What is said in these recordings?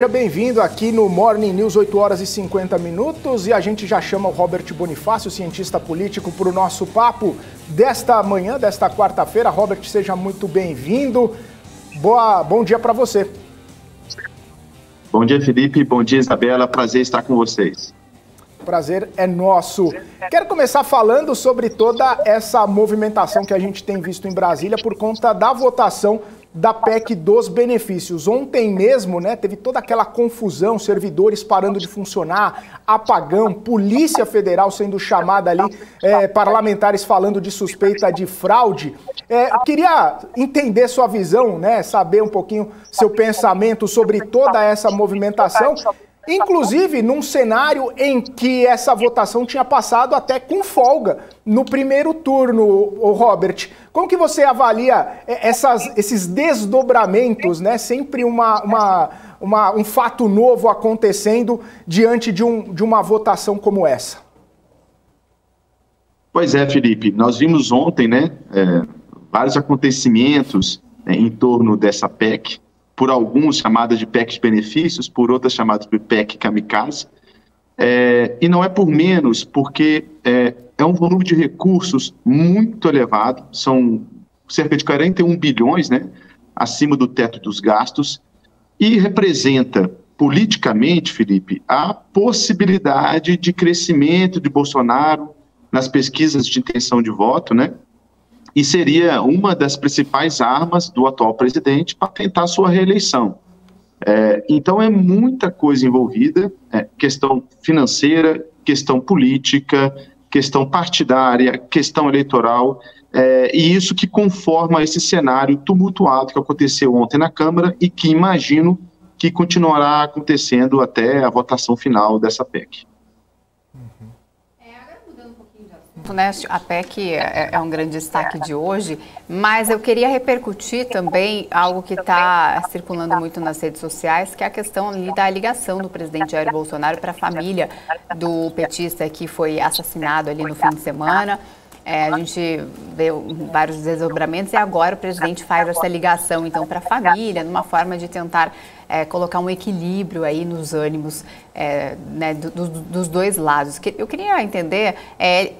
Seja bem-vindo aqui no Morning News 8 horas e 50 minutos e a gente já chama o Robert Bonifácio, cientista político, para o nosso papo desta manhã, desta quarta-feira. Robert, seja muito bem-vindo. Boa, bom dia para você. Bom dia, Felipe. Bom dia, Isabela. Prazer estar com vocês. Prazer é nosso. Quero começar falando sobre toda essa movimentação que a gente tem visto em Brasília por conta da votação da PEC dos benefícios. Ontem mesmo, né, teve toda aquela confusão, servidores parando de funcionar, apagão, Polícia Federal sendo chamada ali, é, parlamentares falando de suspeita de fraude. É, queria entender sua visão, né, saber um pouquinho seu pensamento sobre toda essa movimentação Inclusive, num cenário em que essa votação tinha passado até com folga no primeiro turno, o Robert. Como que você avalia é, essas, esses desdobramentos, né? Sempre uma, uma, uma, um fato novo acontecendo diante de, um, de uma votação como essa? Pois é, Felipe. Nós vimos ontem, né, é, vários acontecimentos é, em torno dessa PEC por alguns chamadas de PEC de benefícios, por outras chamadas de PEC kamikaze. É, e não é por menos, porque é, é um volume de recursos muito elevado, são cerca de 41 bilhões, né, acima do teto dos gastos, e representa politicamente, Felipe, a possibilidade de crescimento de Bolsonaro nas pesquisas de intenção de voto, né, e seria uma das principais armas do atual presidente para tentar sua reeleição. É, então é muita coisa envolvida, é, questão financeira, questão política, questão partidária, questão eleitoral, é, e isso que conforma esse cenário tumultuado que aconteceu ontem na Câmara e que imagino que continuará acontecendo até a votação final dessa PEC. Né, a PEC é, é um grande destaque de hoje, mas eu queria repercutir também algo que está circulando muito nas redes sociais, que é a questão da ligação do presidente Jair Bolsonaro para a família do petista que foi assassinado ali no fim de semana. É, a gente vê vários desdobramentos e agora o presidente faz essa ligação então para a família, numa forma de tentar é, colocar um equilíbrio aí nos ânimos é, né, do, do, dos dois lados. Eu queria entender, é,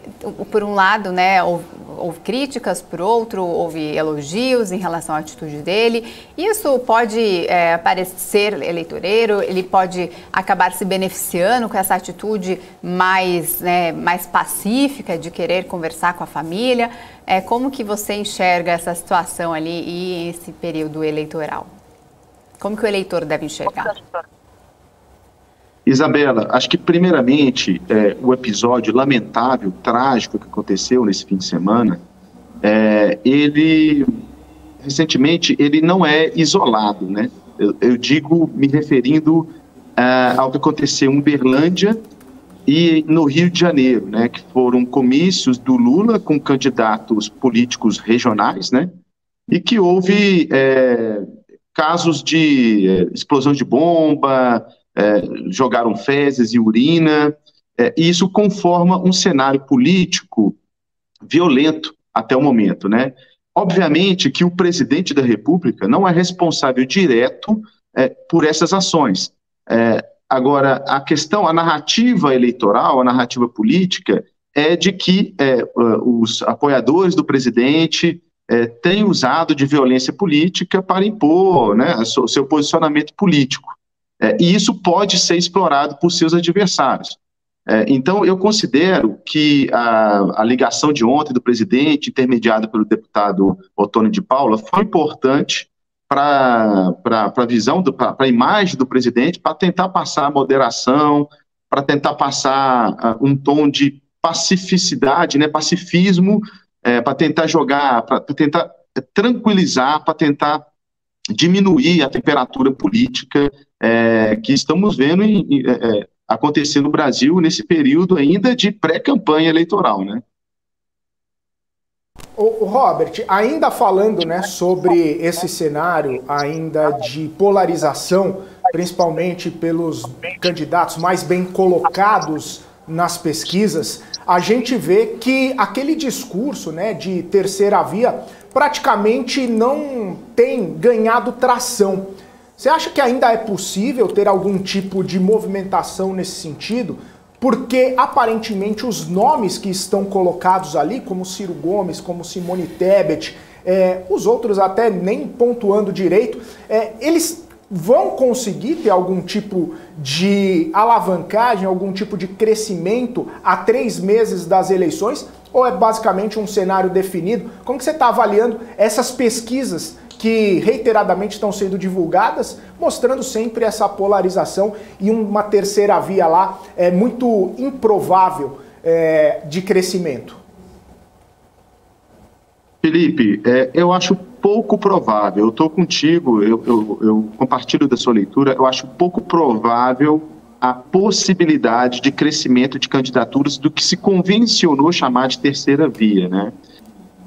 por um lado, né, houve, houve, críticas, por outro, houve elogios em relação à atitude dele. Isso pode é, parecer eleitoreiro, ele pode acabar se beneficiando com essa atitude mais, né, mais pacífica de querer conversar com a família. É, como que você enxerga essa situação ali e esse período eleitoral? Como que o eleitor deve enxergar? Isabela, acho que primeiramente é, o episódio lamentável, trágico que aconteceu nesse fim de semana, é, ele recentemente ele não é isolado, né? Eu, eu digo me referindo é, ao que aconteceu em Berlândia e no Rio de Janeiro, né? Que foram comícios do Lula com candidatos políticos regionais, né? E que houve é, casos de é, explosão de bomba, é, jogaram fezes e urina, é, e isso conforma um cenário político violento até o momento, né? Obviamente que o presidente da República não é responsável direto é, por essas ações. Agora, a questão, a narrativa eleitoral, a narrativa política, é de que os apoiadores do presidente é, tem usado de violência política para impor né, o seu posicionamento político. É, e isso pode ser explorado por seus adversários. É, então, eu considero que a, a, ligação de ontem do presidente, intermediada pelo deputado Otônio de Paula, foi importante para a visão, para a imagem do presidente, para tentar passar moderação, para tentar passar uh, um tom de pacificidade, né, pacifismo é, para tentar jogar, para tentar tranquilizar, para tentar diminuir a temperatura política é, que estamos vendo em, em, é, é, acontecer no Brasil nesse período ainda de pré-campanha eleitoral, né? O, Robert, ainda falando né, sobre esse cenário ainda de polarização, principalmente pelos candidatos mais bem colocados nas pesquisas, a gente vê que aquele discurso né, de terceira via praticamente não tem ganhado tração. Você acha que ainda é possível ter algum tipo de movimentação nesse sentido? Porque aparentemente os nomes que estão colocados ali, como Ciro Gomes, como Simone Tebet, é, os outros até nem pontuando direito, é, eles vão conseguir ter algum tipo de alavancagem, algum tipo de crescimento a três meses das eleições? Ou é basicamente um cenário definido? Como que você está avaliando essas pesquisas que reiteradamente estão sendo divulgadas, mostrando sempre essa polarização e uma terceira via lá é muito improvável é, de crescimento? Felipe, é, eu acho pouco provável, eu estou contigo, eu, eu, eu compartilho da sua leitura, eu acho pouco provável a possibilidade de crescimento de candidaturas do que se convencionou chamar de terceira via, né?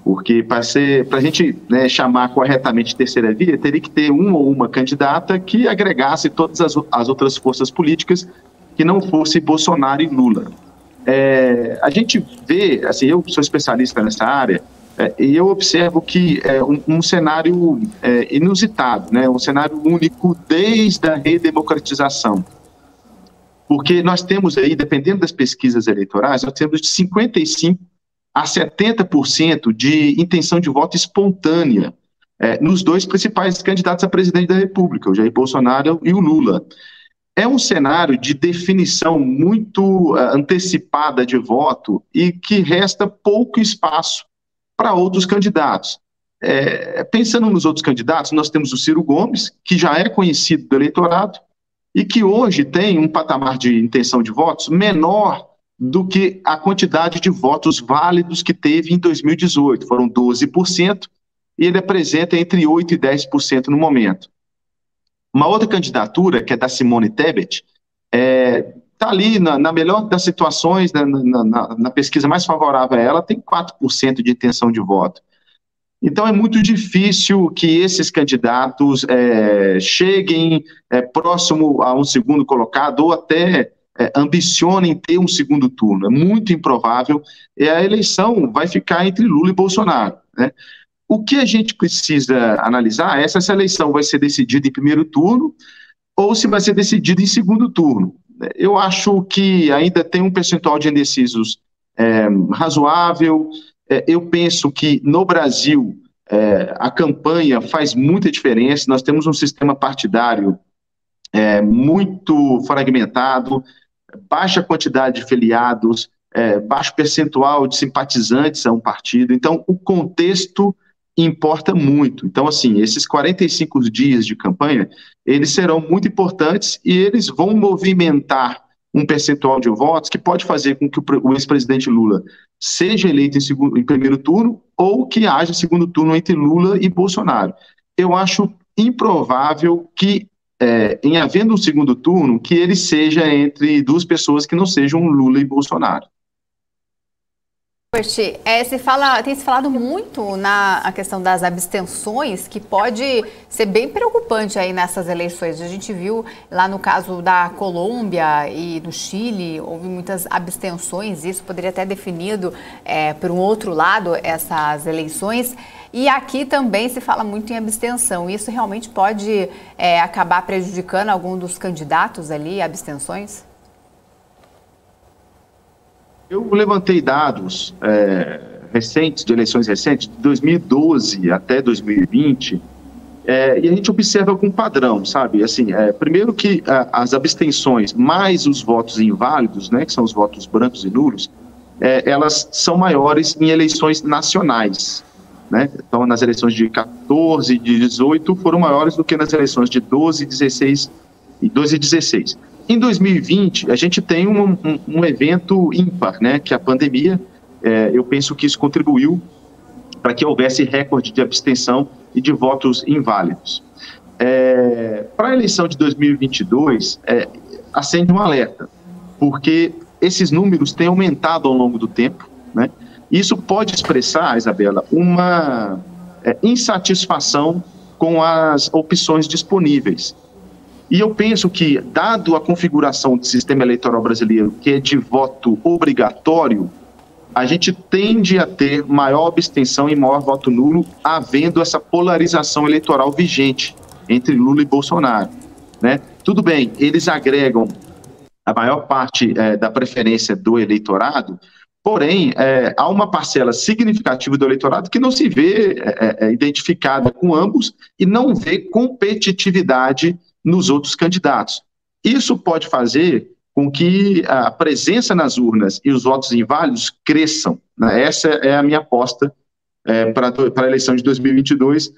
Porque para a gente né, chamar corretamente terceira via, teria que ter uma ou uma candidata que agregasse todas as, as outras forças políticas que não fosse Bolsonaro e Lula. É, a gente vê, assim, eu sou especialista nessa área, é, e eu observo que é um, um cenário é, inusitado, né, um cenário único desde a redemocratização. Porque nós temos aí, dependendo das pesquisas eleitorais, nós temos de 55 a 70% de intenção de voto espontânea é, nos dois principais candidatos a presidente da República, o Jair Bolsonaro e o Lula. É um cenário de definição muito uh, antecipada de voto e que resta pouco espaço para outros candidatos. É, pensando nos outros candidatos, nós temos o Ciro Gomes, que já é conhecido do eleitorado e que hoje tem um patamar de intenção de votos menor do que a quantidade de votos válidos que teve em 2018. Foram 12%, e ele apresenta entre 8% e 10% no momento. Uma outra candidatura, que é da Simone Tebet, é, tá ali na, na, melhor das situações, na, na, na, pesquisa mais favorável a ela, tem 4% de intenção de voto. Então é muito difícil que esses candidatos é, cheguem é, próximo a um segundo colocado ou até é, ambicionem ter um segundo turno. É muito improvável. E a eleição vai ficar entre Lula e Bolsonaro. Né? O que a gente precisa analisar é se essa eleição vai ser decidida em primeiro turno ou se vai ser decidida em segundo turno. Eu acho que ainda tem um percentual de indecisos é, razoável. É, eu penso que no Brasil é, a campanha faz muita diferença. Nós temos um sistema partidário é, muito fragmentado baixa quantidade de filiados, é, baixo percentual de simpatizantes a um partido. Então, o contexto importa muito. Então, assim, esses 45 dias de campanha, eles serão muito importantes e eles vão movimentar um percentual de votos que pode fazer com que o, ex-presidente Lula seja eleito em, segundo, em primeiro turno ou que haja segundo turno entre Lula e Bolsonaro. Eu acho improvável que é, em havendo um segundo turno, que ele seja entre duas pessoas que não sejam Lula e Bolsonaro. É, se fala, tem se falado muito na a questão das abstenções, que pode ser bem preocupante aí nessas eleições. A gente viu lá no caso da Colômbia e do Chile, houve muitas abstenções, isso poderia ter definido, é, por um outro lado, essas eleições. E aqui também se fala muito em abstenção. Isso realmente pode é, acabar prejudicando algum dos candidatos ali, abstenções? Eu levantei dados é, recentes, de eleições recentes, de 2012 até 2020, é, e a gente observa algum padrão, sabe? Assim, é, primeiro que a, as abstenções mais os votos inválidos, né, que são os votos brancos e nulos, é, elas são maiores em eleições nacionais. Né? Então, nas eleições de 14 e de 18 foram maiores do que nas eleições de 12, 16 e 12 e 16. Em 2020, a gente tem um, um, um evento ímpar, né? que é a pandemia. É, eu penso que isso contribuiu para que houvesse recorde de abstenção e de votos inválidos. É, para a eleição de 2022, é, acende um alerta, porque esses números têm aumentado ao longo do tempo, né? Isso pode expressar, Isabela, uma é, insatisfação com as opções disponíveis. E eu penso que, dado a configuração do sistema eleitoral brasileiro, que é de voto obrigatório, a gente tende a ter maior abstenção e maior voto nulo, havendo essa polarização eleitoral vigente entre Lula e Bolsonaro. Né? Tudo bem, eles agregam a maior parte é, da preferência do eleitorado, porém, é, há uma parcela significativa do eleitorado que não se vê é, é identificada com ambos e não vê competitividade nos outros candidatos. Isso pode fazer com que a presença nas urnas e os votos inválidos cresçam. Né? Essa é a minha aposta é, para a eleição de 2022,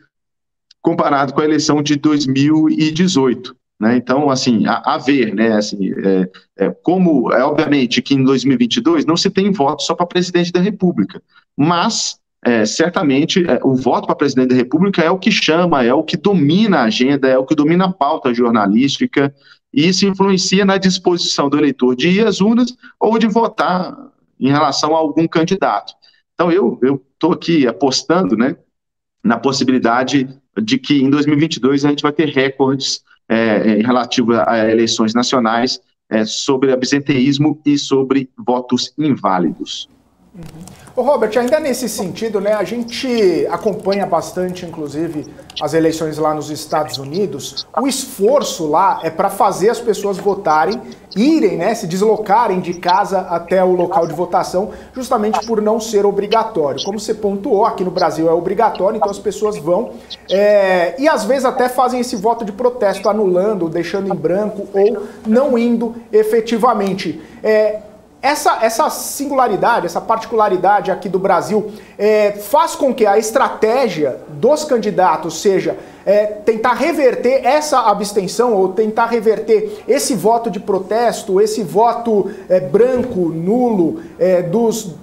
comparado com a eleição de 2018. Né? Então, assim, a, a ver, né? Assim, é, é, como é obviamente que em 2022 não se tem voto só para presidente da República, mas é, certamente é, o voto para presidente da República é o que chama, é o que domina a agenda, é o que domina a pauta jornalística, e isso influencia na disposição do eleitor de ir às urnas ou de votar em relação a algum candidato. Então, eu estou aqui apostando né, na possibilidade de que em 2022 a gente vai ter recordes é, relativo a eleições nacionais é, sobre absenteísmo e sobre votos inválidos. Uhum. Ô Robert, ainda nesse sentido, né, a gente acompanha bastante, inclusive, as eleições lá nos Estados Unidos. O esforço lá é para fazer as pessoas votarem, irem, né, se deslocarem de casa até o local de votação, justamente por não ser obrigatório. Como você pontuou, aqui no Brasil é obrigatório, então as pessoas vão é, e às vezes até fazem esse voto de protesto, anulando, deixando em branco ou não indo efetivamente. É, essa, essa singularidade, essa particularidade aqui do Brasil é, faz com que a estratégia dos candidatos seja é, tentar reverter essa abstenção ou tentar reverter esse voto de protesto, esse voto é, branco, nulo, é, dos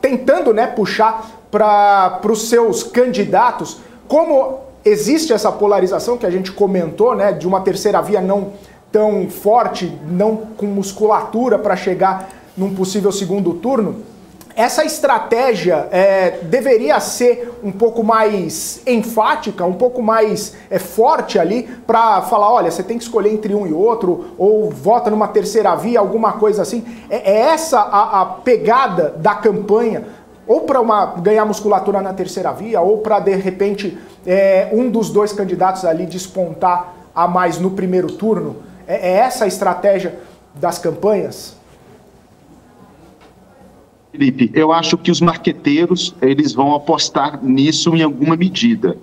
tentando né, puxar para os seus candidatos. Como existe essa polarização que a gente comentou, né, de uma terceira via não tão forte, não com musculatura para chegar num possível segundo turno, essa estratégia é, deveria ser um pouco mais enfática, um pouco mais é, forte ali para falar, olha, você tem que escolher entre um e outro, ou vota numa terceira via, alguma coisa assim. É, é essa a, a, pegada da campanha, ou para ganhar musculatura na terceira via, ou para de repente é, um dos dois candidatos ali despontar a mais no primeiro turno. É, é essa a estratégia das campanhas? Felipe, eu acho que os marqueteiros eles vão apostar nisso em alguma medida.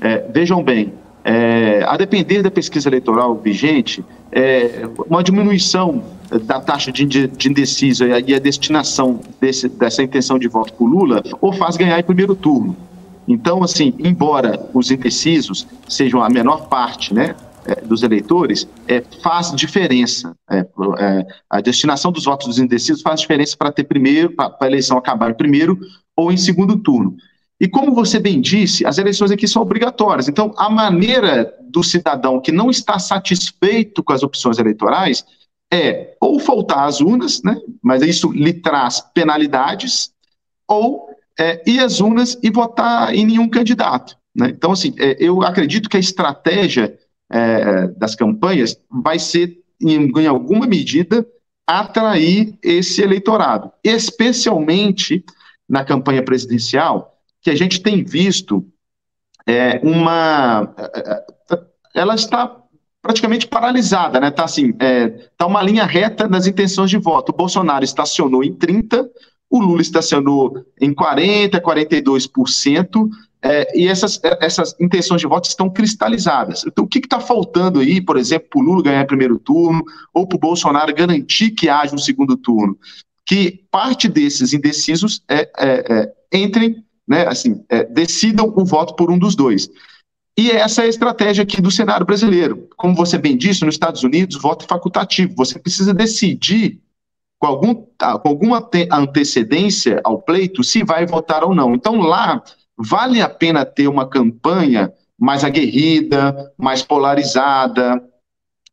É, vejam bem, é, a depender da pesquisa eleitoral vigente, é, uma diminuição da taxa de, de indeciso e a destinação desse, dessa intenção de voto por Lula ou faz ganhar em primeiro turno. Então, assim, embora os indecisos sejam a menor parte, né, é, dos eleitores é, faz diferença. É, é, a destinação dos votos dos indecisos faz diferença para ter primeiro, para a eleição acabar em primeiro ou em segundo turno. E como você bem disse, as eleições aqui são obrigatórias. Então, a maneira do cidadão que não está satisfeito com as opções eleitorais é ou faltar às urnas, né, mas isso lhe traz penalidades, ou é, ir às urnas e votar em nenhum candidato. Né? Então, assim, é, eu acredito que a estratégia é, das campanhas vai ser, em, em alguma medida, atrair esse eleitorado, especialmente na campanha presidencial, que a gente tem visto é, uma. É, é, ela está praticamente paralisada, né? Está assim, é, tá uma linha reta nas intenções de voto. O Bolsonaro estacionou em 30%, o Lula estacionou em 40%, 42%, é, e essas, é, essas intenções de voto estão cristalizadas. Então, o que está faltando aí, por exemplo, para o Lula ganhar primeiro turno, ou para o Bolsonaro garantir que haja um segundo turno? Que parte desses indecisos é, é, é entrem, né, assim, é, decidam o voto por um dos dois. E essa é a estratégia aqui do cenário brasileiro. Como você bem disse, nos Estados Unidos, voto facultativo. Você precisa decidir com, algum, tá, com alguma antecedência ao pleito se vai votar ou não. Então, lá, vale a pena ter uma campanha mais aguerrida, mais polarizada,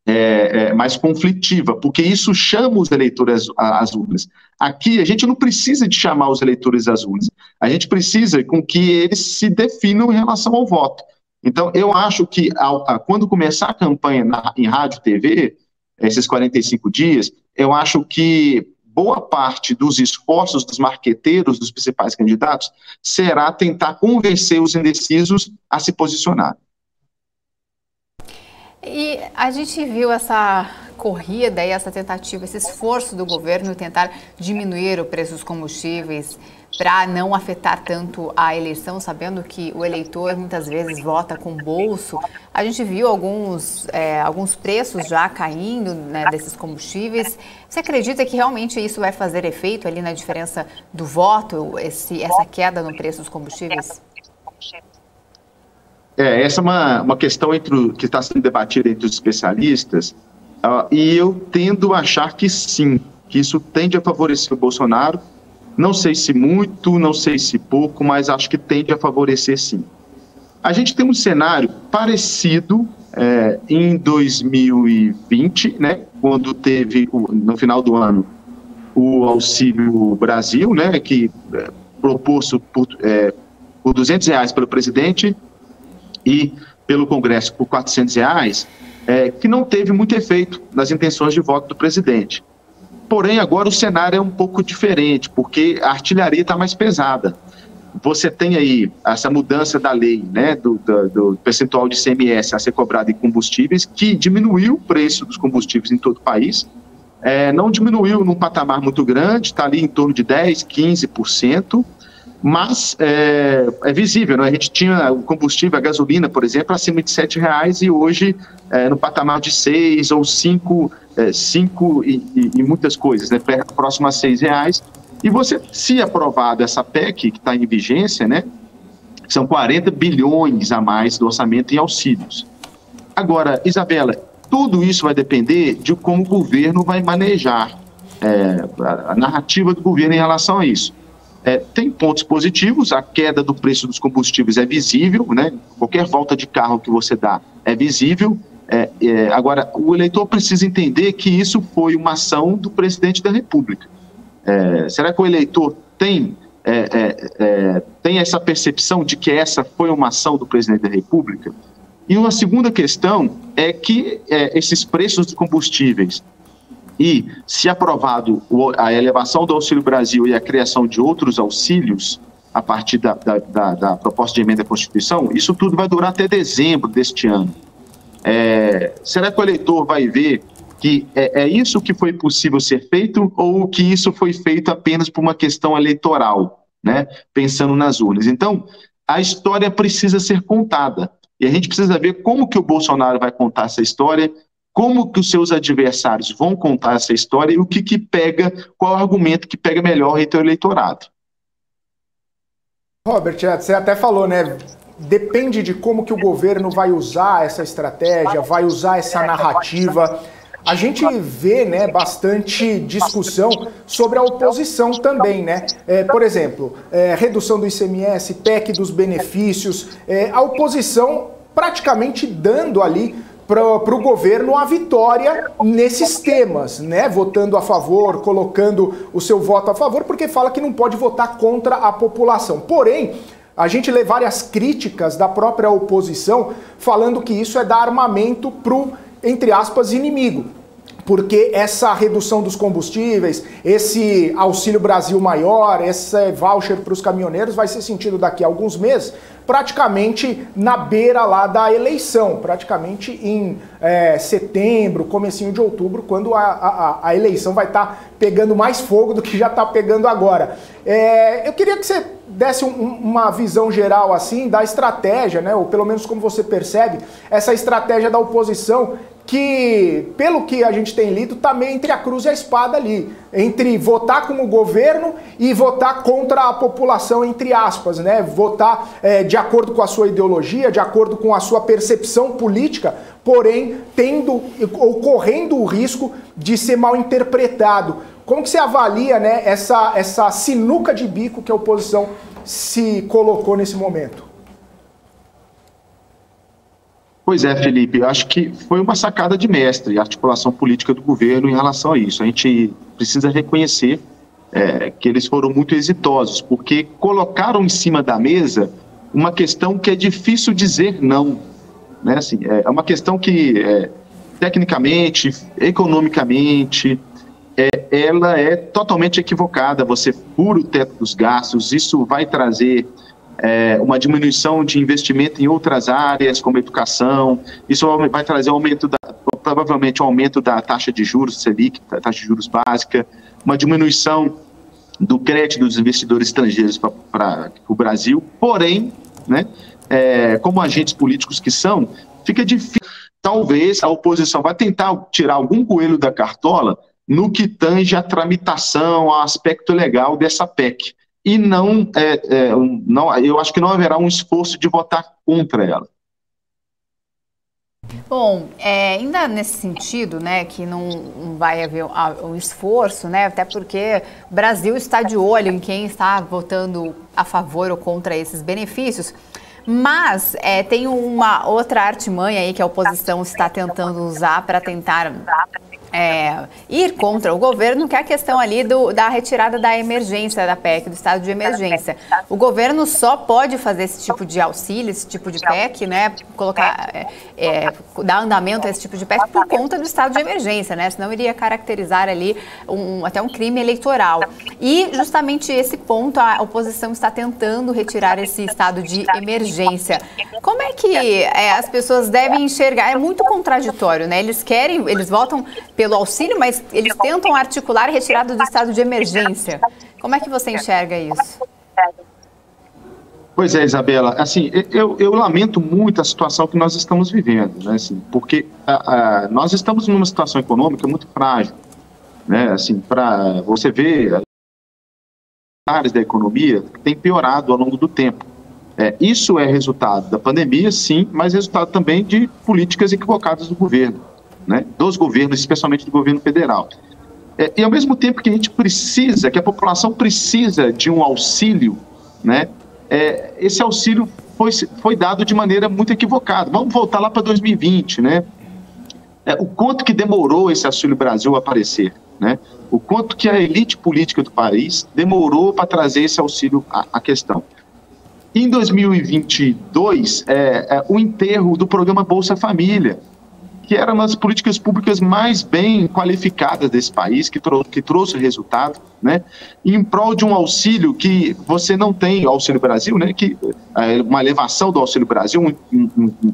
é, é, mais conflitiva, porque isso chama os eleitores às urnas. Aqui a gente não precisa de chamar os eleitores às urnas, a gente precisa com que eles se definam em relação ao voto. Então, eu acho que ao, a, quando começar a campanha na, em rádio e TV, esses 45 dias, eu acho que boa parte dos esforços dos marqueteiros dos principais candidatos será tentar convencer os indecisos a se posicionar. E a gente viu essa corrida e essa tentativa, esse esforço do governo tentar diminuir o preço dos combustíveis para não afetar tanto a eleição, sabendo que o eleitor muitas vezes vota com bolso. A gente viu alguns, é, alguns preços já caindo né, desses combustíveis. Você acredita que realmente isso vai fazer efeito ali na diferença do voto, esse, essa queda no preço dos combustíveis? É, essa é uma, uma questão entre que está sendo debatida entre os especialistas, uh, e eu tendo a achar que sim, que isso tende a favorecer o Bolsonaro, não sei se muito, não sei se pouco, mas acho que tende a favorecer sim. A gente tem um cenário parecido é, em 2020, né, quando teve, no final do ano, o Auxílio Brasil, né, que é, proposto por, é, por 200 reais pelo presidente e pelo Congresso por 400 reais, é, que não teve muito efeito nas intenções de voto do presidente. Porém, agora o cenário é um pouco diferente, porque a artilharia está mais pesada. Você tem aí essa mudança da lei, né, do, do, do, percentual de CMS a ser cobrado em combustíveis, que diminuiu o preço dos combustíveis em todo o país. É, não diminuiu num patamar muito grande, está ali em torno de 10%, 15%, mas é, é, visível, né? a gente tinha o combustível, a gasolina, por exemplo, acima de R$ reais e hoje é, no patamar de seis ou cinco, é, cinco e, e, e, muitas coisas, né? próximo a seis reais. E você, se aprovado essa PEC que está em vigência, né? são 40 bilhões a mais do orçamento em auxílios. Agora, Isabela, tudo isso vai depender de como o governo vai manejar é, a, a narrativa do governo em relação a isso. É, tem pontos positivos, a queda do preço dos combustíveis é visível, né? qualquer volta de carro que você dá é visível. É, é, agora, o eleitor precisa entender que isso foi uma ação do presidente da República. É, será que o eleitor tem, é, é, tem essa percepção de que essa foi uma ação do presidente da República? E uma segunda questão é que esses preços dos combustíveis e, se aprovado a elevação do Auxílio Brasil e a criação de outros auxílios, a partir da, da, da, da proposta de emenda à Constituição, isso tudo vai durar até dezembro deste ano. É, será que o eleitor vai ver que é, é, isso que foi possível ser feito ou que isso foi feito apenas por uma questão eleitoral, né? pensando nas urnas? Então, a história precisa ser contada. E a gente precisa ver como que o Bolsonaro vai contar essa história como que os seus adversários vão contar essa história e o que, que pega, qual argumento que pega melhor entre o eleitorado. Robert, é, você até falou, né? Depende de como que o governo vai usar essa estratégia, vai usar essa narrativa. A gente vê né, bastante discussão sobre a oposição também, né? É, por exemplo, é, redução do ICMS, PEC dos benefícios, é, a oposição praticamente dando ali para o governo a vitória nesses temas, né? Votando a favor, colocando o seu voto a favor, porque fala que não pode votar contra a população. Porém, a gente lê várias críticas da própria oposição falando que isso é dar armamento para o, entre aspas, inimigo porque essa redução dos combustíveis, esse auxílio Brasil maior, esse voucher para os caminhoneiros vai ser sentido daqui a alguns meses, praticamente na beira lá da eleição, praticamente em é, setembro, comecinho de outubro, quando a, a, a eleição vai estar tá pegando mais fogo do que já está pegando agora. É, eu queria que você desse um, uma visão geral assim da estratégia, né, ou pelo menos como você percebe, essa estratégia da oposição que, pelo que a gente tem lido, está meio entre a cruz e a espada ali. Entre votar como governo e votar contra a população, entre aspas, né? Votar é, de acordo com a sua ideologia, de acordo com a sua percepção política, porém tendo ou correndo o risco de ser mal interpretado. Como que você avalia né, essa, essa sinuca de bico que a oposição se colocou nesse momento? Pois é, Felipe, eu acho que foi uma sacada de mestre a articulação política do governo em relação a isso. A gente precisa reconhecer é, que eles foram muito exitosos, porque colocaram em cima da mesa uma questão que é difícil dizer não. Né? Assim, é uma questão que, é, tecnicamente, economicamente, é, ela é totalmente equivocada. Você fura o teto dos gastos, isso vai trazer é, uma diminuição de investimento em outras áreas, como educação. Isso vai trazer aumento da, provavelmente um aumento da taxa de juros Selic, da taxa de juros básica, uma diminuição do crédito dos investidores estrangeiros para o Brasil. Porém, né, é, como agentes políticos que são, fica difícil. Talvez a oposição vai tentar tirar algum coelho da cartola no que tange a tramitação, ao aspecto legal dessa PEC. E não, é, é, não, eu acho que não haverá um esforço de votar contra ela. Bom, é, ainda nesse sentido, né, que não, vai haver um esforço, né, até porque o Brasil está de olho em quem está votando a favor ou contra esses benefícios. Mas é, tem uma outra artimanha aí que a oposição está tentando usar para tentar é, ir contra o governo, que é a questão ali do, da retirada da emergência da PEC, do estado de emergência. O governo só pode fazer esse tipo de auxílio, esse tipo de PEC, né, colocar, é, é, dar andamento a esse tipo de PEC por conta do estado de emergência, né, senão iria caracterizar ali um, até um crime eleitoral. E justamente esse ponto a oposição está tentando retirar esse estado de emergência. Como é que é, as pessoas devem enxergar? É muito contraditório, né? Eles querem, eles votam pelo auxílio, mas eles tentam articular a retirada do estado de emergência. Como é que você enxerga isso? Pois é, Isabela. Assim, eu, eu lamento muito a situação que nós estamos vivendo, né? Assim, porque a, a, nós estamos numa situação econômica muito frágil, né? Assim, para você ver áreas da economia tem piorado ao longo do tempo. É, isso é resultado da pandemia, sim, mas resultado também de políticas equivocadas do governo né, dos governos, especialmente do governo federal. É, e ao mesmo tempo que a gente precisa, que a população precisa de um auxílio, né, é, esse auxílio foi, foi dado de maneira muito equivocada. Vamos voltar lá para 2020, né? É, o quanto que demorou esse Auxílio Brasil a aparecer, né? O quanto que a elite política do país demorou para trazer esse auxílio à, à questão. Em 2022, é, é, o enterro do programa Bolsa Família, que era uma das políticas públicas mais bem qualificadas desse país, que, trou que trouxe resultado, né? em prol de um auxílio que você não tem, Auxílio Brasil, né? que, é, uma elevação do Auxílio Brasil, um, um, um,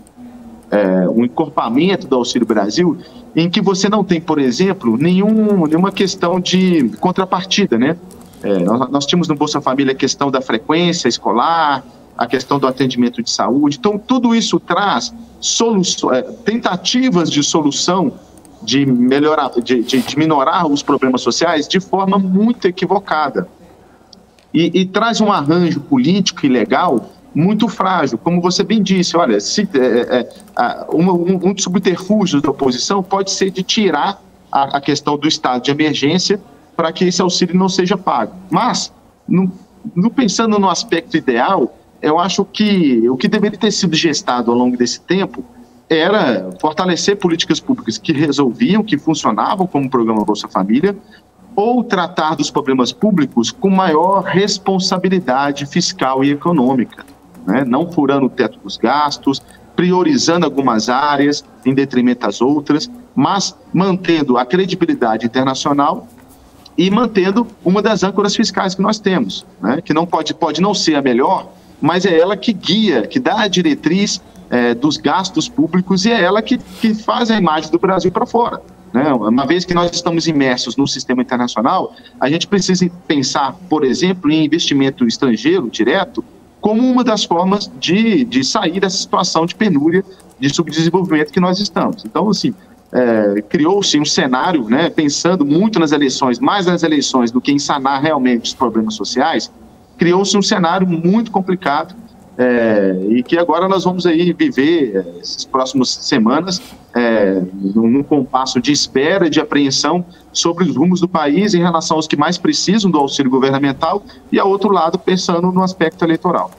é, um encorpamento do Auxílio Brasil, em que você não tem, por exemplo, nenhum, nenhuma questão de contrapartida, né? É, nós, nós tínhamos no Bolsa Família a questão da frequência escolar, a questão do atendimento de saúde. Então, tudo isso traz é, tentativas de solução de melhorar, de, de, de, minorar os problemas sociais de forma muito equivocada. E, e, traz um arranjo político e legal muito frágil. Como você bem disse, olha, se, é, é, um, um dos subterfúgios da oposição pode ser de tirar a, a questão do estado de emergência para que esse auxílio não seja pago. Mas, no, no pensando no aspecto ideal, eu acho que o que deveria ter sido gestado ao longo desse tempo era fortalecer políticas públicas que resolviam, que funcionavam como o programa Bolsa Família, ou tratar dos problemas públicos com maior responsabilidade fiscal e econômica, né? não furando o teto dos gastos, priorizando algumas áreas em detrimento das outras, mas mantendo a credibilidade internacional e mantendo uma das âncoras fiscais que nós temos, né? que não pode, pode não ser a melhor, mas é ela que guia, que dá a diretriz é, dos gastos públicos e é ela que, que faz a imagem do Brasil para fora. Né? Uma vez que nós estamos imersos no sistema internacional, a gente precisa pensar, por exemplo, em investimento estrangeiro direto como uma das formas de, de sair dessa situação de penúria, de subdesenvolvimento que nós estamos. Então, assim, é, criou-se um cenário, né, pensando muito nas eleições, mais nas eleições do que em sanar realmente os problemas sociais, criou-se um cenário muito complicado é, e que agora nós vamos aí viver é, essas próximas semanas é, num, compasso de espera de apreensão sobre os rumos do país em relação aos que mais precisam do auxílio governamental e, ao outro lado, pensando no aspecto eleitoral.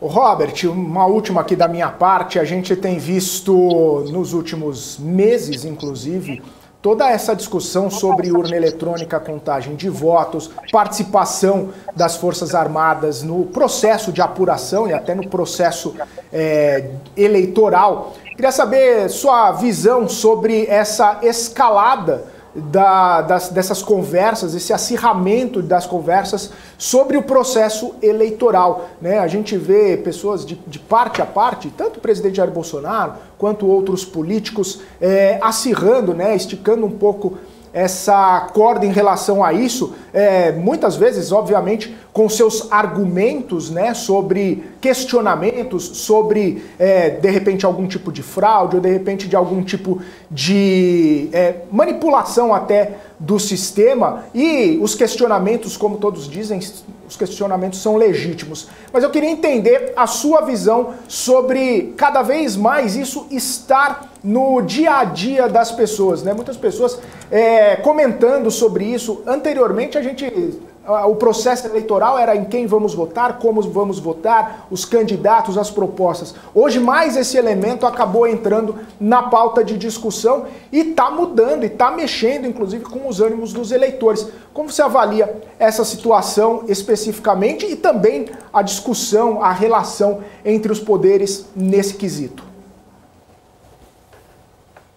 Robert, uma última aqui da minha parte. A gente tem visto nos últimos meses, inclusive, toda essa discussão sobre urna eletrônica, contagem de votos, participação das Forças Armadas no processo de apuração e até no processo é, eleitoral. Queria saber sua visão sobre essa escalada da, das, dessas conversas, esse acirramento das conversas sobre o processo eleitoral. Né? A gente vê pessoas de, de parte a parte, tanto o presidente Jair Bolsonaro quanto outros políticos, é, acirrando, né, esticando um pouco essa corda em relação a isso, é, muitas vezes, obviamente, com seus argumentos né, sobre questionamentos, sobre, é, de repente, algum tipo de fraude ou, de repente, de algum tipo de é, manipulação até do sistema. E os questionamentos, como todos dizem, os questionamentos são legítimos. Mas eu queria entender a sua visão sobre cada vez mais isso estar no dia a dia das pessoas, né? Muitas pessoas é, comentando sobre isso. Anteriormente a gente o processo eleitoral era em quem vamos votar, como vamos votar, os candidatos, as propostas. Hoje, mais esse elemento acabou entrando na pauta de discussão e está mudando, e está mexendo, inclusive, com os ânimos dos eleitores. Como você avalia essa situação especificamente e também a discussão, a relação entre os poderes nesse quesito?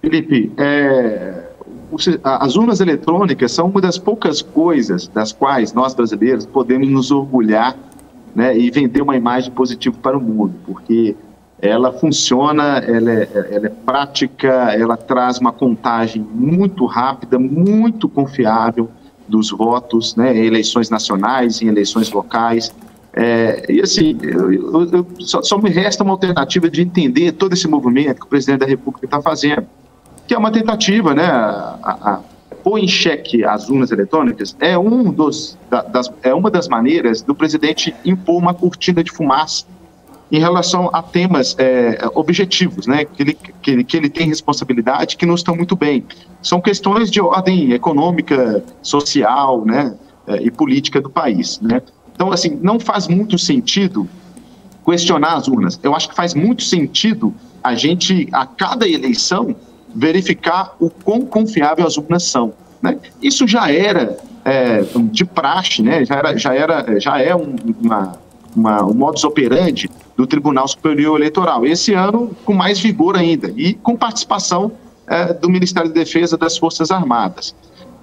Felipe, é, as urnas eletrônicas são uma das poucas coisas das quais nós brasileiros podemos nos orgulhar né, e vender uma imagem positiva para o mundo, porque ela funciona, ela é, ela é prática, ela traz uma contagem muito rápida, muito confiável dos votos né, em eleições nacionais, em eleições locais. É, e assim, eu, eu, só, só me resta uma alternativa de entender todo esse movimento que o presidente da República está fazendo que é uma tentativa, né, a, a pôr em xeque as urnas eletrônicas é, um dos, da, das, é uma das maneiras do presidente impor uma cortina de fumaça em relação a temas é, objetivos, né, que ele, que, ele, que ele tem responsabilidade que não estão muito bem. São questões de ordem econômica, social, né, é, e política do país, né. Então, assim, não faz muito sentido questionar as urnas. Eu acho que faz muito sentido a gente, a cada eleição, verificar o quão confiável as urnas são. Né? Isso já era é, de praxe, né? já, era, já, era, já é um, uma, uma, um modus operandi do Tribunal Superior Eleitoral. Esse ano, com mais vigor ainda, e com participação é, do Ministério da Defesa das Forças Armadas.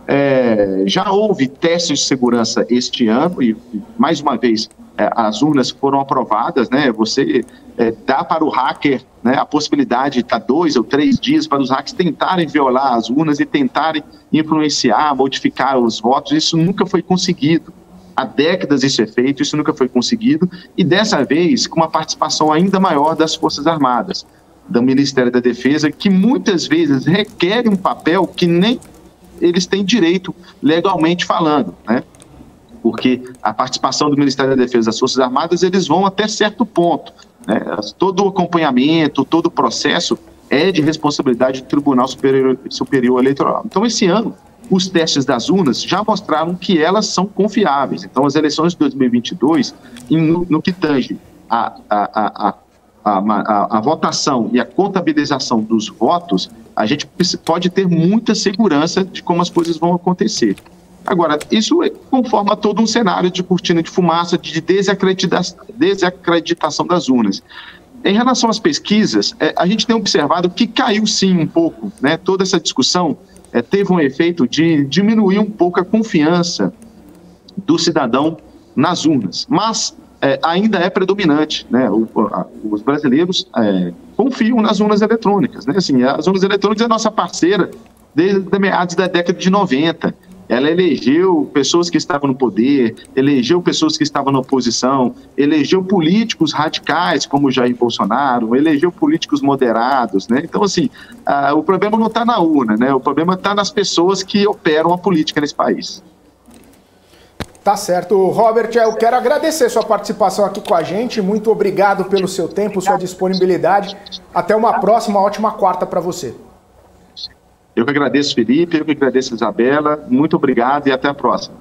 É, já houve testes de segurança este ano, e mais uma vez é, as urnas foram aprovadas, né? Você é, dá para o hacker né, a possibilidade de estar dois ou três dias para os hackers tentarem violar as urnas e tentarem influenciar, modificar os votos. Isso nunca foi conseguido. Há décadas isso é feito, isso nunca foi conseguido, e dessa vez com uma participação ainda maior das Forças Armadas, do Ministério da Defesa, que muitas vezes requer um papel que nem eles têm direito legalmente falando, né? porque a participação do Ministério da Defesa das Forças Armadas, eles vão até certo ponto. Né? Todo o acompanhamento, todo o processo é de responsabilidade do Tribunal Superior, Superior Eleitoral. Então, esse ano, os testes das urnas já mostraram que elas são confiáveis. Então, as eleições de 2022, no, no que tange a, a, a, a, votação e a contabilização dos votos, a gente pode ter muita segurança de como as coisas vão acontecer. Agora, isso é conforma todo um cenário de cortina de fumaça, de desacreditação, das urnas. Em relação às pesquisas, é, a gente tem observado que caiu sim um pouco, né? Toda essa discussão é, teve um efeito de diminuir um pouco a confiança do cidadão nas urnas, mas ainda é predominante, né? Os brasileiros confiam nas urnas eletrônicas, né? Assim, as urnas eletrônicas é nossa parceira desde meados da década de 90. Ela elegeu pessoas que estavam no poder, elegeu pessoas que estavam na oposição, elegeu políticos radicais como Jair Bolsonaro, elegeu políticos moderados, né? Então, assim, o problema não está na urna, né? O problema está nas pessoas que operam a política nesse país. Tá certo. Robert, eu quero agradecer sua participação aqui com a gente. Muito obrigado pelo seu tempo, sua disponibilidade. Até uma próxima, ótima quarta para você. Eu que agradeço, Felipe, eu que agradeço, Isabela. Muito obrigado e até a próxima.